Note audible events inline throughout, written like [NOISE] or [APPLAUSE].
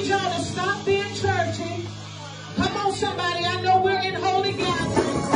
need y'all to stop being churchy. Come on, somebody. I know we're in holy gathering.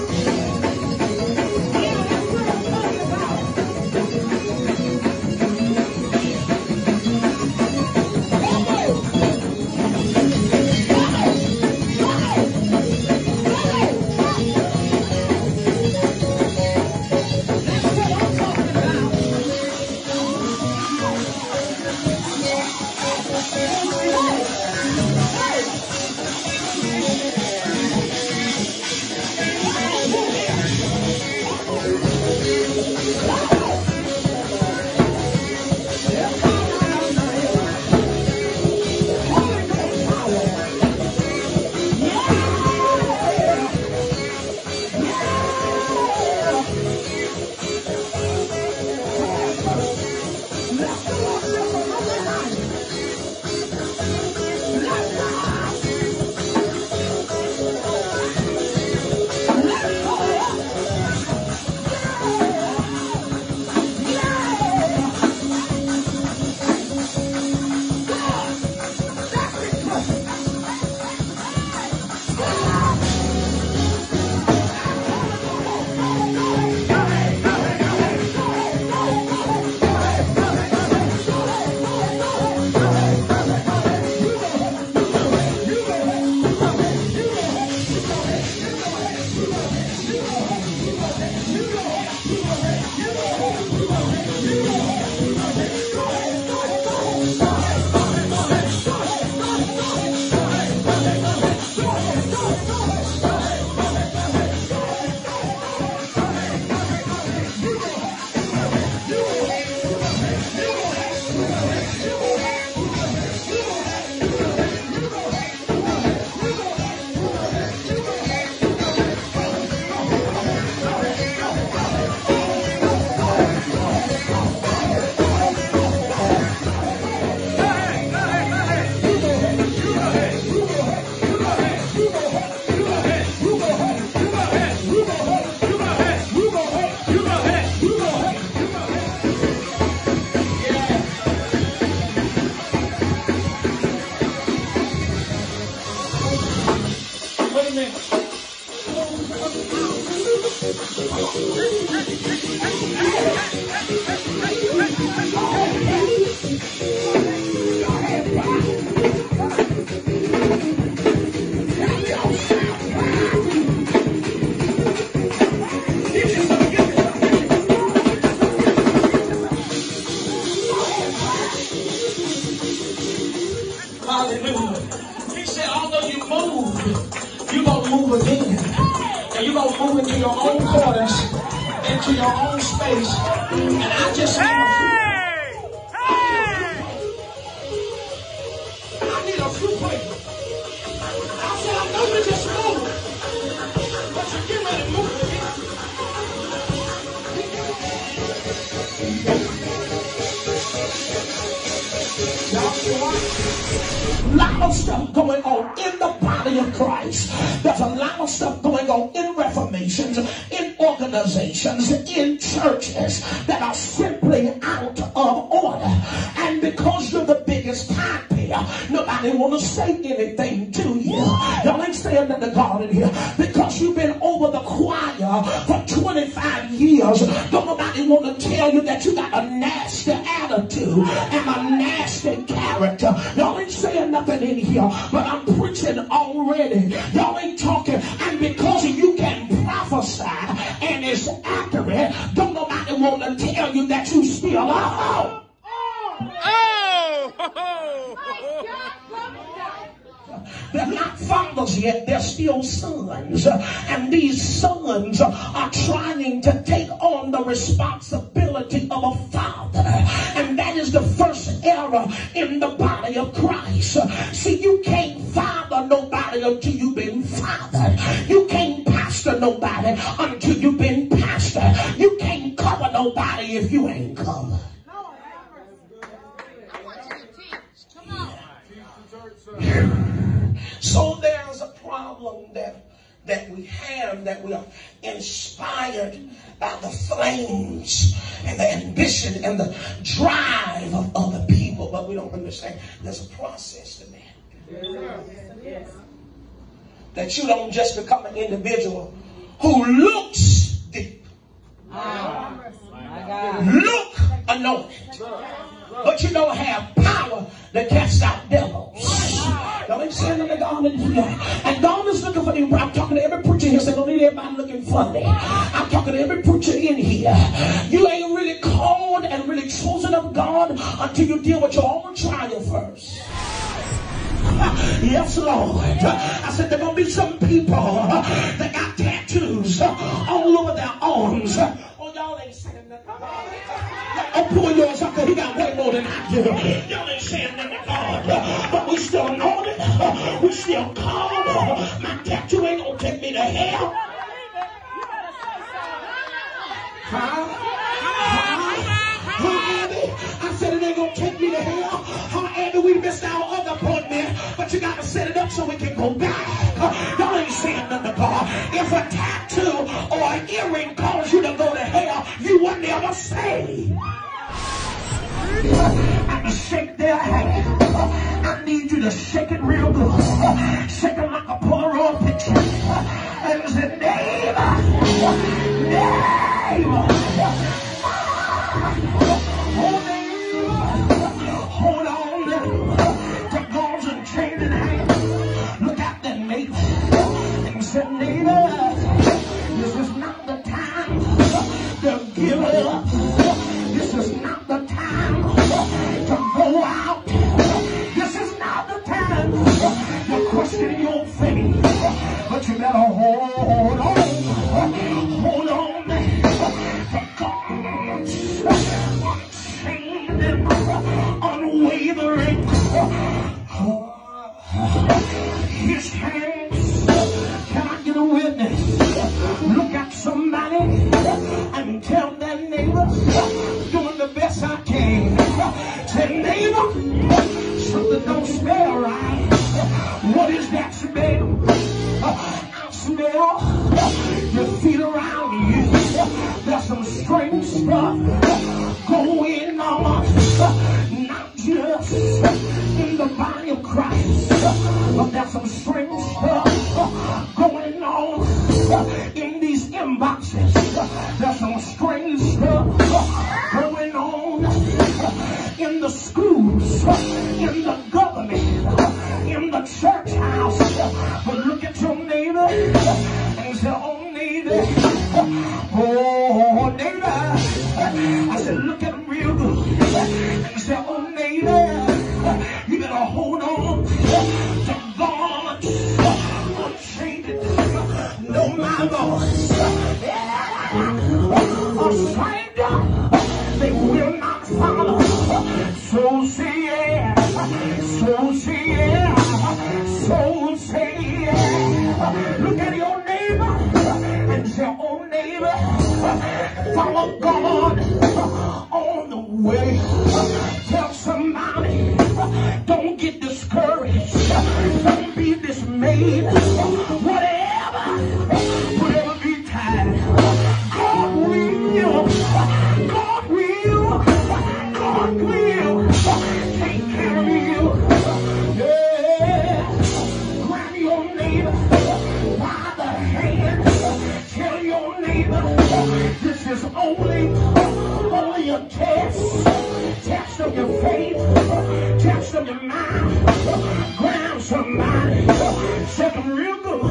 And I just need a I need a few people. I said, I know you just moved, but you get ready to move again. Lot of stuff going on in the body of Christ. There's a lot of stuff going on in reformations, in organizations, in churches that are simply out of order. And because you're the biggest time here, nobody want to say anything to you. Y'all ain't saying nothing to God in here because you've been over the choir for 25 years. Don't nobody want to tell you that you got a nasty attitude and a nasty character. Y'all ain't saying nothing in here, but I'm preaching already. Y'all you still are. They're not fathers yet, they're still sons. And these sons are trying to take on the responsibility of a father. And that is the first error in the body of Christ. See, you can't father nobody until you've been fathered. You can't pastor nobody if you ain't covered. So there's a problem that that we have that we are inspired by the flames and the ambition and the drive of other people, but we don't understand there's a process to that. That you don't just become an individual who looks deep, look anointed, but you don't have power to cast out devils. Y'all ain't saying nothing God in here. And God is looking for you. I'm talking to every preacher here. So don't need everybody looking funny. I'm talking to every preacher in here. You ain't really called and really chosen of God until you deal with your own trial first. [LAUGHS] Yes, Lord. I said there gonna be some people that got tattoos all over their arms. Pull yours up there. He got way more than I do. Y'all ain't saying nothing to God. But we still anointed. We still called. My tattoo ain't gonna take me to hell. Huh? Huh, Abby? I said it ain't gonna take me to hell. Huh, Abby? We missed our other appointment, but you gotta set it up so we can go back. Uh, Y'all ain't saying nothing God. If a tattoo or an earring calls you to go to hell, you will never say. And. I need you to shake it real good. Shake it like a Polaroid picture. And say, neighbor, neighbor. Oh, hold on to God's unchanging hand. Look out there, neighbor. And say, neighbor, this is not the time to give up. Go out. This is not the time to question your faith. But you better hold on. Hold on to God's unchanging, unwavering. His hands. What is that smell? Uh, smell? You feel around you. There's some strange stuff going on. Not just in the body of Christ, but there's some strange stuff going on in these inboxes. There's some strange Look at your neighbor and your own neighbor. Follow God on the way. now. grab somebody, shake them real good.